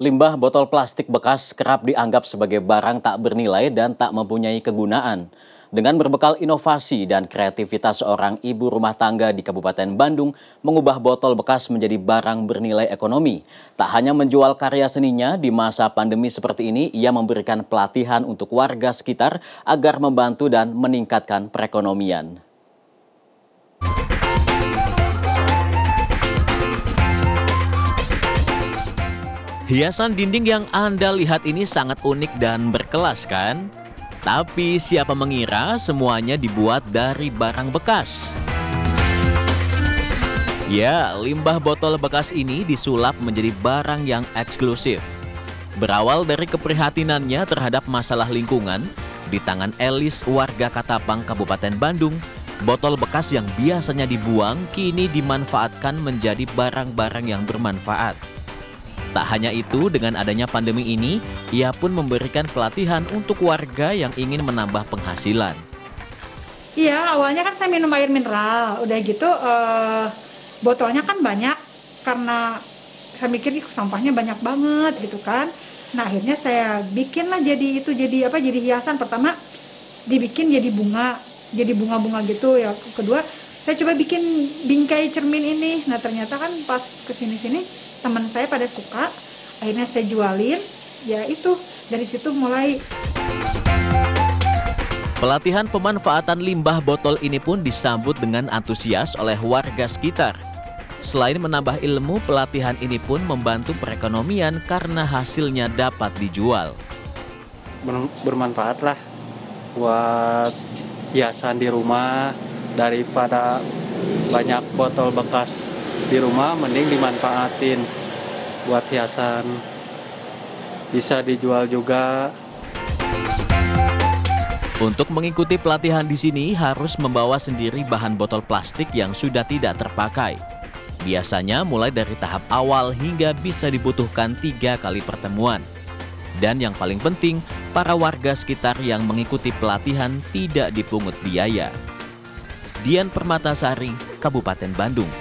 Limbah botol plastik bekas kerap dianggap sebagai barang tak bernilai dan tak mempunyai kegunaan. Dengan berbekal inovasi dan kreativitas seorang ibu rumah tangga di Kabupaten Bandung mengubah botol bekas menjadi barang bernilai ekonomi. Tak hanya menjual karya seninya di masa pandemi seperti ini, ia memberikan pelatihan untuk warga sekitar agar membantu dan meningkatkan perekonomian. Hiasan dinding yang Anda lihat ini sangat unik dan berkelas kan? Tapi siapa mengira semuanya dibuat dari barang bekas? Ya, limbah botol bekas ini disulap menjadi barang yang eksklusif. Berawal dari keprihatinannya terhadap masalah lingkungan, di tangan Elis warga Katapang Kabupaten Bandung, botol bekas yang biasanya dibuang kini dimanfaatkan menjadi barang-barang yang bermanfaat. Tak hanya itu, dengan adanya pandemi ini, ia pun memberikan pelatihan untuk warga yang ingin menambah penghasilan. Iya, awalnya kan saya minum air mineral, udah gitu uh, botolnya kan banyak. Karena saya mikir sampahnya banyak banget gitu kan. Nah akhirnya saya bikin lah jadi itu jadi apa jadi hiasan. Pertama dibikin jadi bunga jadi bunga-bunga gitu. Ya kedua saya coba bikin bingkai cermin ini. Nah ternyata kan pas ke sini-sini teman saya pada suka akhirnya saya jualin ya itu dari situ mulai Pelatihan pemanfaatan limbah botol ini pun disambut dengan antusias oleh warga sekitar. Selain menambah ilmu, pelatihan ini pun membantu perekonomian karena hasilnya dapat dijual. Bermanfaat lah buat hiasan di rumah daripada banyak botol bekas di rumah mending dimanfaatin buat hiasan bisa dijual juga untuk mengikuti pelatihan di sini harus membawa sendiri bahan botol plastik yang sudah tidak terpakai. Biasanya mulai dari tahap awal hingga bisa dibutuhkan tiga kali pertemuan. Dan yang paling penting, para warga sekitar yang mengikuti pelatihan tidak dipungut biaya. Dian Permatasari, Kabupaten Bandung.